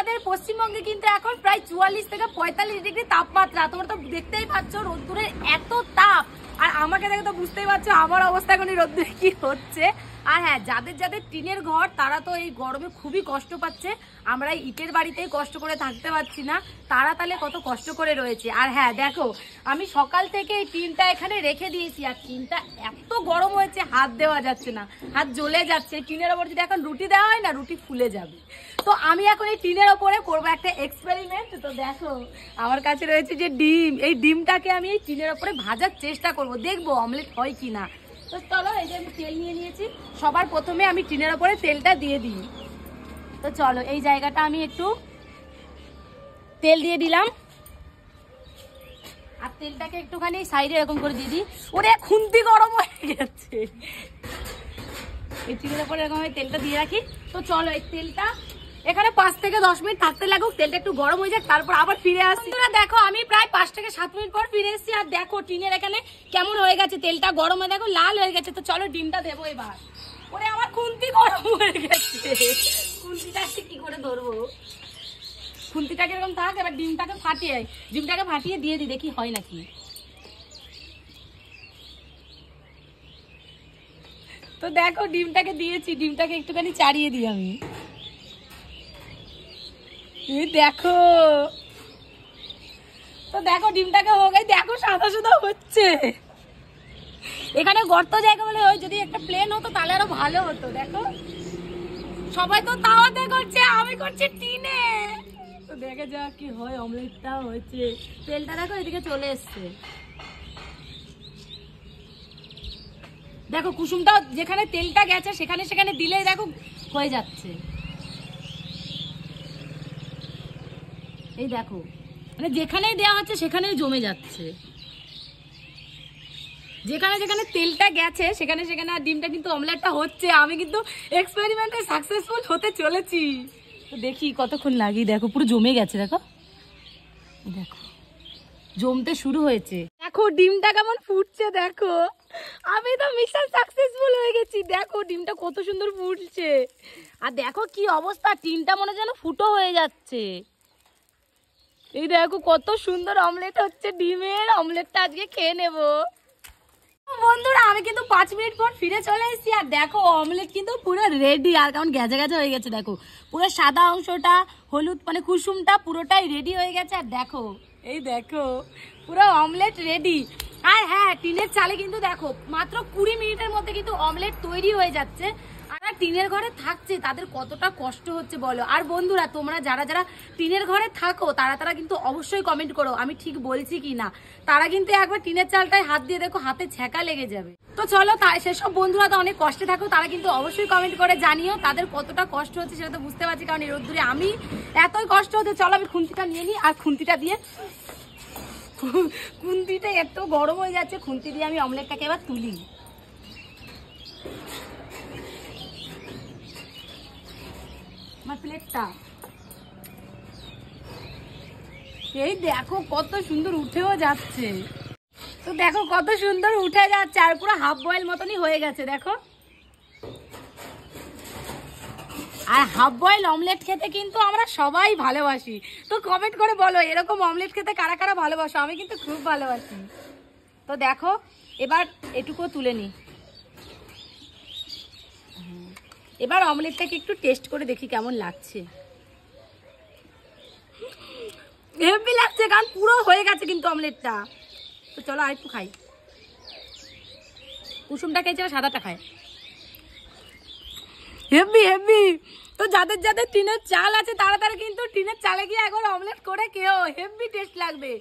আমাদের পশ্চিমবঙ্গে কিন্তু এখন প্রায় চুয়াল্লিশ থেকে পঁয়তাল্লিশ ডিগ্রি তাপমাত্রা। তোমরা তো দেখতেই পাচ্ছ রোদ্দুরের এত তাপ। আর আমাকে দেখে তো বুঝতেই পারছ, আমার অবস্থা এখন রোদ্দুরে কি হচ্ছে। আর হ্যাঁ যাদের যাদের টিনের ঘর, তারা তো এই গরমে খুবই কষ্ট পাচ্ছে। আমরা ইটের বাড়িতেই কষ্ট করে থাকতে পারছি না। তারা তাহলে কত কষ্ট করে রয়েছে। আর হ্যাঁ দেখো, আমি সকাল থেকে এই টিনটা এখানে রেখে দিয়েছি। আর টিনটা এত গরম হয়েছে, হাত দেওয়া যাচ্ছে না, হাত জ্বলে যাচ্ছে। টিনের ওপর যদি এখন রুটি দেওয়া হয় না, রুটি ফুলে যাবে। তো আমি এখন এই টিনের ওপরে করব একটা এক্সপেরিমেন্ট তো দেখো, আমার কাছে রয়েছে যে ডিম। এই ডিমটাকে আমি এই টিনের ওপরে ভাজার চেষ্টা করব। দেখব অমলেট হয় কি না তো চলো, এই যে আমি তেল নিয়ে নিয়েছি। সবার প্রথমে আমি টিনের ওপরে তেলটা দিয়ে দিই। তো চলো, এই জায়গাটা আমি একটু তেল দিয়ে দিলাম। আর তেলটাকে একটুখানি সাইডে এরকম করে দিয়ে দিই। ওরে, খুন্তি গরম হয়ে গেছে। এই টিনের ওপরে এরকম তেলটা দিয়ে রাখি। তো চলো, এই তেলটা এখানে পাঁচ থেকে দশ মিনিট থাকতে লাগুক, তেলটা একটু গরম হয়ে যাক, তারপর আবার ফিরে আসছি দেখো, আমি প্রায় পাঁচ থেকে সাত মিনিট পর ফিরে এসেছি, আর দেখো, টিনের এখানে কেমন হয়ে গেছে তেলটা গরম হয়ে দেখো, লাল হয়ে গেছে। তো চলো, ডিমটা দেবো এবার। ওরে, আমার খুন্তি গরম হয়ে গেছে। খুন্তিটাকে কি করে ধরবো? খুন্তিটাকে এরকম থাক, এবার ডিমটাকে ফাটিয়ে ডিমটাকে ফাটিয়ে দিয়ে দিই, দেখি হয় নাকি। তো দেখো, ডিমটাকে দিয়েছি, ডিমটাকে একটুখানি চাড়িয়ে দিই আমি। দেখো। তো দেখো, ডিমটাকে হোক দেখো সাদা সাদা হচ্ছে। এখানে গর্ত জায়গা বলে ওই যদি একটা প্লেন হতো তাহলে আরও ভালো হতো, দেখো। সবাই তো তাওয়াতে করছে, আমি করছি টিনে। তো দেখে যা কি হয় অমলেটটা হয়েছে তেলটা দেখো, এদিকে চলে এসছে। দেখো কুসুমটা যেখানে তেলটা গেছে, সেখানে সেখানে দিলেই দেখো হয়ে যাচ্ছে। এই দেখো। মানে যেখানেই দেওয়া হচ্ছে, সেখানেই জমে যাচ্ছে। যেখানে যেখানে তেলটা গেছে, সেখানে সেখানে আর ডিমটা কিন্তু অমলেটটা হচ্ছে। আমি কিন্তু এক্সপেরিমেন্টে সাকসেসফুল হতে চলেছি। দেখি কতক্ষণ লাগি। দেখো, পুরো জমে গেছে, দেখো। দেখো, জমতে শুরু হয়েছে। দেখো, ডিমটা কেমন ফুটছে, দেখো। আমি তো মিশন সাকসেসফুল হয়ে গেছি। দেখো, ডিমটা কত সুন্দর ফুটছে। আর দেখো কি অবস্থা। টিনটা মনে যেন ফুটো হয়ে যাচ্ছে। এই দেখো, কত সুন্দর অমলেট হচ্ছে, ডিমের অমলেটটা আজকে খেয়ে নেব। বন্ধুরা, আমি কিন্তু পাঁচ মিনিট পর ফিরে চলে এসেছি, আর দেখো অমলেট কিন্তু পুরো রেডি আর কেমন গেজা গেজা হয়ে গেছে, দেখো। পুরো সাদা অংশটা, হলুদ মানে কুসুমটা পুরোটাই রেডি হয়ে গেছে, আর দেখো, এই দেখো, পুরো অমলেট রেডি আর হ্যাঁ টিনের চালে কিন্তু দেখো, মাত্র কুড়ি মিনিটের মধ্যে কিন্তু অমলেট তৈরি হয়ে যাচ্ছে। আর টিনের ঘরে থাকছে, তাদের কতটা কষ্ট হচ্ছে বলো? আর বন্ধুরা, তোমরা যারা যারা টিনের ঘরে থাকো, তারা তারা কিন্তু অবশ্যই কমেন্ট করো, আমি ঠিক বলছি কি না? তারা কিন্তু একবার টিনের চালটায় হাত দিয়ে দেখো, হাতে ছ্যাঁকা লেগে যাবে। তো চলো সেসব বন্ধুরা তো অনেক কষ্টে থাকো, তারা কিন্তু অবশ্যই কমেন্ট করে জানিও, তাদের কতটা কষ্ট হচ্ছে সেটা তো বুঝতে পারছি, কারণ এই রোদ্দুরে আমি এতই কষ্ট হচ্ছে। চলো আমি খুন্তিটা নিয়ে নিই, আর খুন্তিটা দিয়ে খুন্তিটা এত গরম হয়ে যাচ্ছে, খুন্তি দিয়ে আমি অমলেটটাকে এবার তুলি। আমার প্লেটটা। এই দেখো কত সুন্দর উঠেও যাচ্ছে। তো দেখো কত সুন্দর উঠে যাচ্ছে আর পুরো হাফ বয়েল মতনই হয়ে গেছে, দেখো। আর হাফ বয়েল অমলেট খেতে কিন্তু আমরা সবাই ভালোবাসি। তো কমেন্ট করে বলো, এরকম অমলেট খেতে কারা কারা ভালোবাসো? আমি কিন্তু খুব ভালোবাসি। তো দেখো, এবার এটুকু তুলে নি। এবার অমলেটটাকে একটু টেস্ট করে দেখি কেমন লাগছে। হেভি লাগছে কারণ পুরো হয়ে গেছে কিন্তু অমলেটটা। তো চলো আর একটু খাই। কুসুমটা খেয়েছে সাদাটা খায়। Heavy heavy. তো যাদের যাদের টিনের চাল আছে, তারা তারা কিন্তু টিনের চালে গিয়ে একবার অমলেট করে খেও হেভি টেস্ট লাগবে।